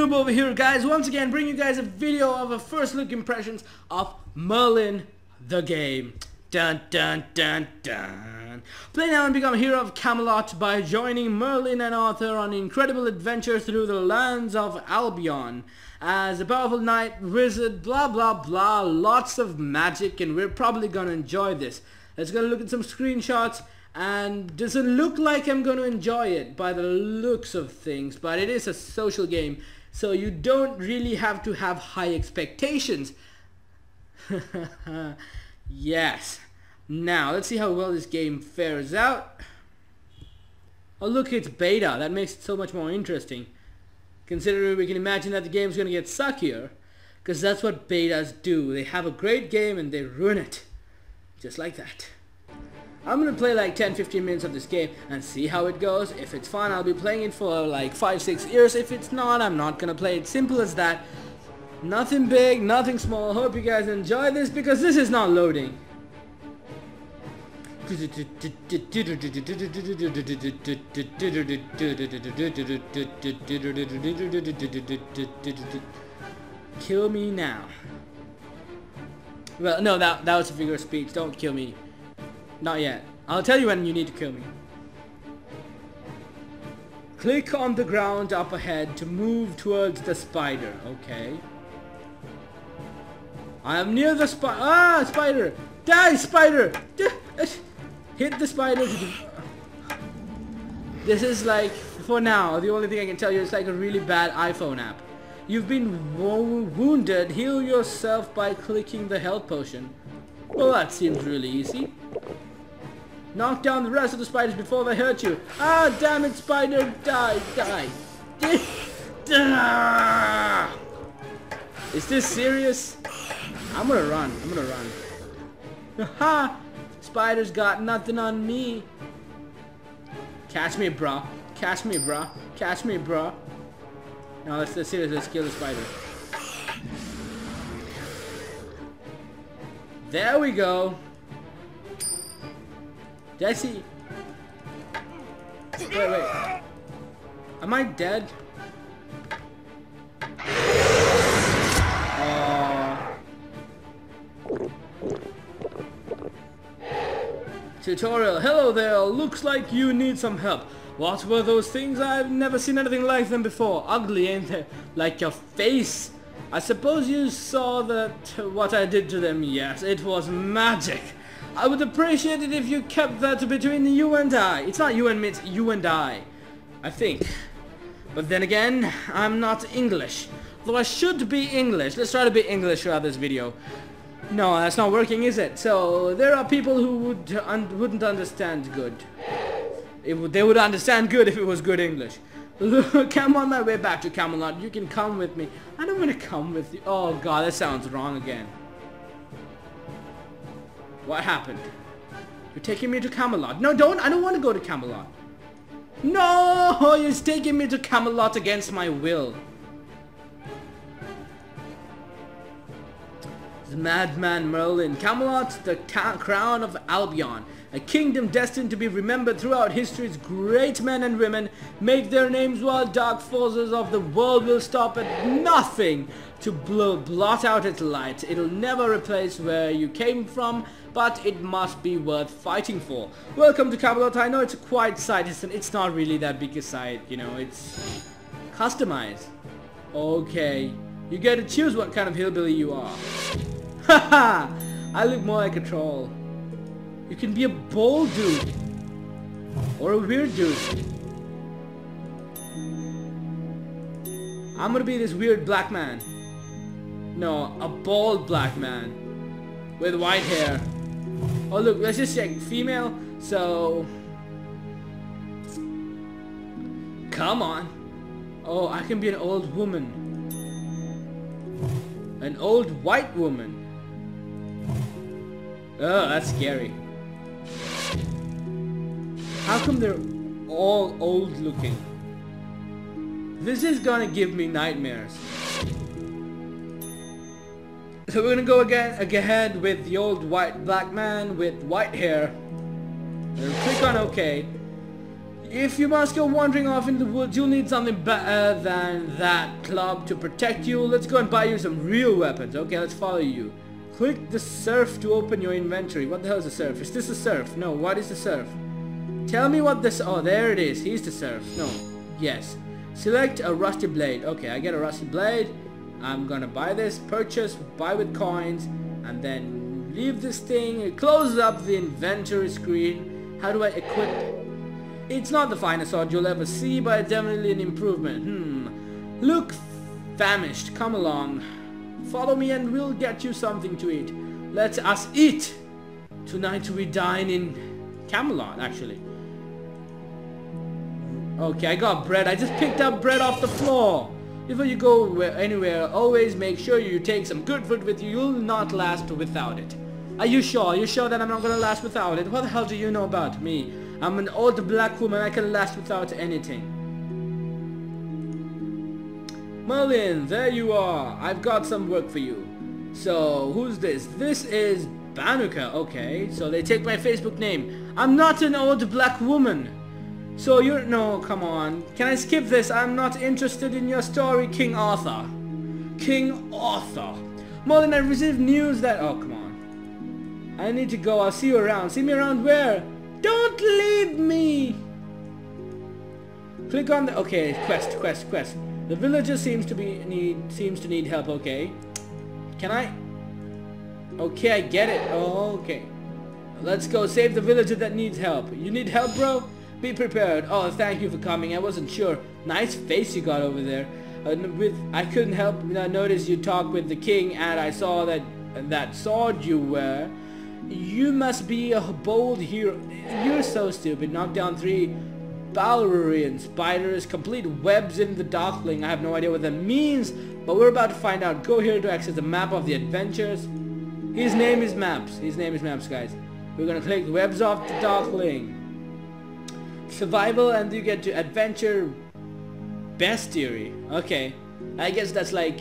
Noob over here guys, once again bring you guys a video of a first look impressions of Merlin the game. Dun dun dun dun. Play now and become a hero of Camelot by joining Merlin and Arthur on incredible adventure through the lands of Albion. As a powerful knight, wizard, blah blah blah, lots of magic and we're probably gonna enjoy this. Let's go look at some screenshots and doesn't look like I'm going to enjoy it by the looks of things but it is a social game so you don't really have to have high expectations. Yes. Now let's see how well this game fares out. Oh look it's beta. That makes it so much more interesting. Considering we can imagine that the game's going to get suckier because that's what betas do. They have a great game and they ruin it. Just like that I'm gonna play like 10-15 minutes of this game and see how it goes. If it's fun, I'll be playing it for like 5-6 years. If it's not, I'm not gonna play it. Simple as that. Nothing big, nothing small. Hope you guys enjoy this because this is not loading. Kill me now. Well, no, that, that was a figure of speech. Don't kill me. Not yet. I'll tell you when you need to kill me. Click on the ground up ahead to move towards the spider. Okay. I am near the spider. Ah, spider! Die, spider! Hit the spider. This is like, for now, the only thing I can tell you is like a really bad iPhone app. You've been wo wounded. Heal yourself by clicking the health potion. Well, that seems really easy. Knock down the rest of the spiders before they hurt you. Ah, damn it, spider. Die, die. Is this serious? I'm gonna run. I'm gonna run. Ha! Spiders got nothing on me. Catch me, bro. Catch me, bro. Catch me, bro. Now let's, let's. Let's kill the spider. There we go. Jesse! Wait, wait. Am I dead? Uh... Tutorial. Hello there. Looks like you need some help. What were those things? I've never seen anything like them before. Ugly, ain't they? Like your face. I suppose you saw that what I did to them. Yes, it was magic. I would appreciate it if you kept that between you and I. It's not you and me, it's you and I. I think. But then again, I'm not English. Though I should be English. Let's try to be English throughout this video. No, that's not working, is it? So, there are people who would un wouldn't understand good. Would, they would understand good if it was good English. Look, I'm on my way back to Camelot. You can come with me. I don't want to come with you. Oh god, that sounds wrong again. What happened? You're taking me to Camelot. No, don't. I don't want to go to Camelot. No, you're taking me to Camelot against my will. The madman Merlin. Camelot, the crown of Albion. A kingdom destined to be remembered throughout history's great men and women make their names while dark forces of the world will stop at nothing to blow, blot out its light. It'll never replace where you came from but it must be worth fighting for. Welcome to Camelot. I know it's a quiet site, it's not really that big a site, you know, it's customized. Okay, you get to choose what kind of hillbilly you are. Haha, I look more like a troll. You can be a bold dude, or a weird dude. I'm gonna be this weird black man. No, a bald black man with white hair. Oh look, let's just check. Female, so... Come on. Oh, I can be an old woman. An old white woman. Oh, that's scary. How come they're all old looking? This is gonna give me nightmares. So we're gonna go again ahead with the old white black man with white hair. And click on OK. If you must go wandering off in the woods, you'll need something better than that club to protect you. Let's go and buy you some real weapons. Okay, let's follow you. Click the surf to open your inventory. What the hell is a surf? Is this a surf? No, what is a surf? Tell me what this... Oh, there it is. He's the surf. No. Yes. Select a rusty blade. Okay, I get a rusty blade. I'm gonna buy this, purchase, buy with coins, and then leave this thing, close up the inventory screen. How do I equip? it? It's not the finest sword you'll ever see, but definitely an improvement. Hmm. Look famished. Come along. Follow me and we'll get you something to eat. Let us eat! Tonight we dine in Camelot, actually. Okay, I got bread. I just picked up bread off the floor. Before you go anywhere, always make sure you take some good food with you. You'll not last without it. Are you sure? Are you sure that I'm not gonna last without it? What the hell do you know about me? I'm an old black woman. I can last without anything. Merlin, there you are. I've got some work for you. So, who's this? This is Banuka. Okay, so they take my Facebook name. I'm not an old black woman. So you're... No, come on. Can I skip this? I'm not interested in your story, King Arthur. King Arthur. More than I received news that... Oh, come on. I need to go. I'll see you around. See me around where? Don't leave me! Click on the... Okay, quest, quest, quest. The villager seems to be need seems to need help, okay. Can I? Okay, I get it. Oh, okay. Let's go save the villager that needs help. You need help, bro? Be prepared. Oh, thank you for coming. I wasn't sure. Nice face you got over there. Uh, with I couldn't help uh, notice you talked with the king, and I saw that that sword you wear. You must be a bold hero. You're so stupid. Knock down three Balerian spiders, complete webs in the Darkling. I have no idea what that means, but we're about to find out. Go here to access the map of the adventures. His name is Maps. His name is Maps, guys. We're gonna click webs of the Darkling. Survival and you get to adventure bestiary. Okay. I guess that's like,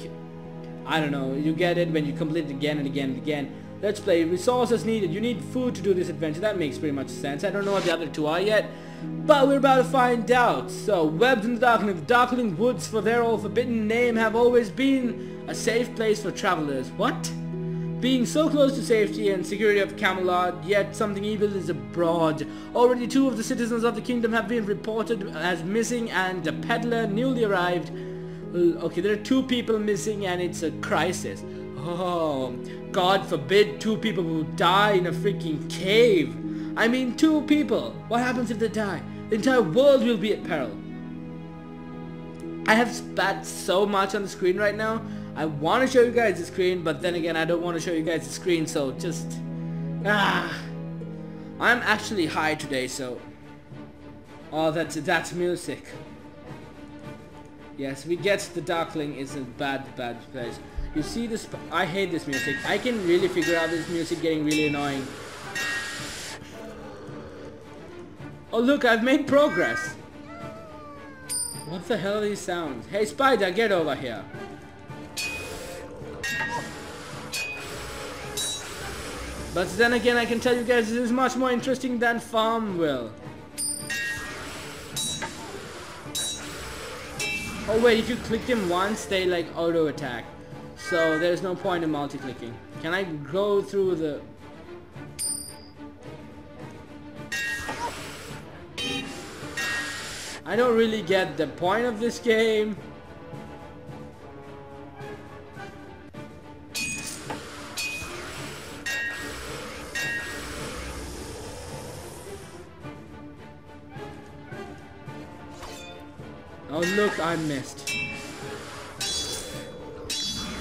I don't know, you get it when you complete it again and again and again. Let's play. Resources needed. You need food to do this adventure. That makes pretty much sense. I don't know what the other two are yet. But we're about to find out. So, webs in the darkling. The darkling woods, for their all forbidden name, have always been a safe place for travelers. What? Being so close to safety and security of Camelot, yet something evil is abroad. Already two of the citizens of the kingdom have been reported as missing and a peddler newly arrived. Okay, there are two people missing and it's a crisis. Oh, God forbid two people will die in a freaking cave. I mean two people. What happens if they die? The entire world will be at peril. I have spat so much on the screen right now. I want to show you guys the screen, but then again, I don't want to show you guys the screen, so just... Ah... I'm actually high today, so... Oh, that's, that's music. Yes, we get the Darkling is a bad, bad place. You see this, I hate this music. I can really figure out this music getting really annoying. Oh look, I've made progress. What the hell are these sounds? Hey Spider, get over here. But then again, I can tell you guys this is much more interesting than Farmville. Oh wait, if you click them once, they like auto attack. So there's no point in multi-clicking. Can I go through the... I don't really get the point of this game. Oh look, I missed.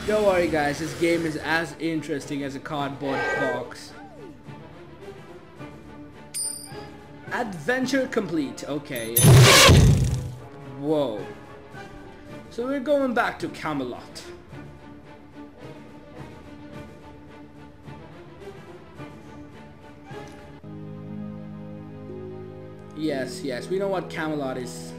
Don't worry guys, this game is as interesting as a cardboard box. Adventure complete. Okay. Whoa. So we're going back to Camelot. Yes, yes, we know what Camelot is.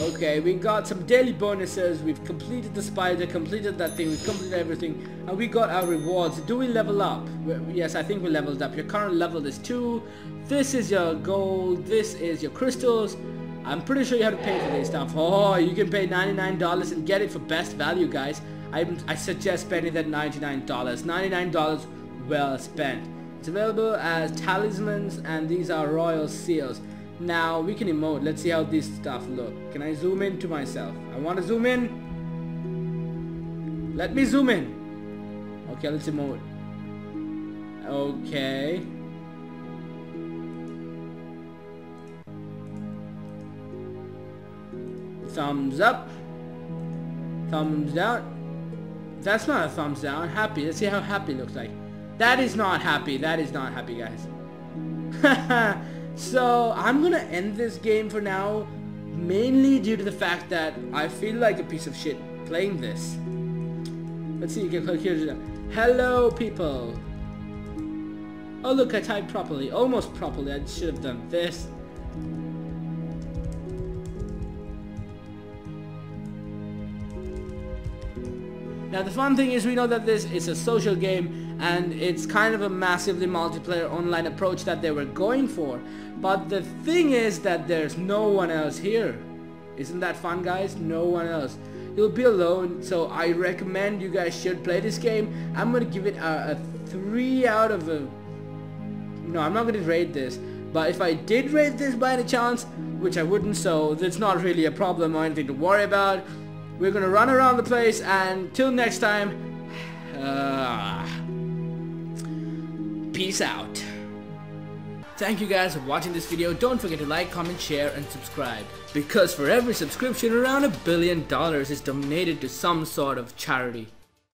Okay, we got some daily bonuses. We've completed the spider, completed that thing, we've completed everything, and we got our rewards. Do we level up? Yes, I think we leveled up. Your current level is 2. This is your gold. This is your crystals. I'm pretty sure you have to pay for this stuff. Oh, you can pay $99 and get it for best value, guys. I, I suggest spending that $99. $99 well spent. It's available as talismans and these are royal seals. Now we can emote. Let's see how this stuff look. Can I zoom in to myself? I want to zoom in. Let me zoom in. Okay, let's emote. Okay. Thumbs up. Thumbs down. That's not a thumbs down. Happy. Let's see how happy looks like. That is not happy. That is not happy, guys. So I'm gonna end this game for now, mainly due to the fact that I feel like a piece of shit playing this. Let's see, you can click here. Hello, people. Oh look, I typed properly, almost properly. I should have done this. Now the fun thing is we know that this is a social game and it's kind of a massively multiplayer online approach that they were going for. But the thing is that there's no one else here. Isn't that fun guys? No one else. You'll be alone so I recommend you guys should play this game. I'm gonna give it a, a 3 out of a... No, I'm not gonna rate this. But if I did rate this by any chance, which I wouldn't so it's not really a problem or anything to worry about. We're gonna run around the place and till next time, uh, peace out. Thank you guys for watching this video. Don't forget to like, comment, share and subscribe. Because for every subscription around a billion dollars is donated to some sort of charity.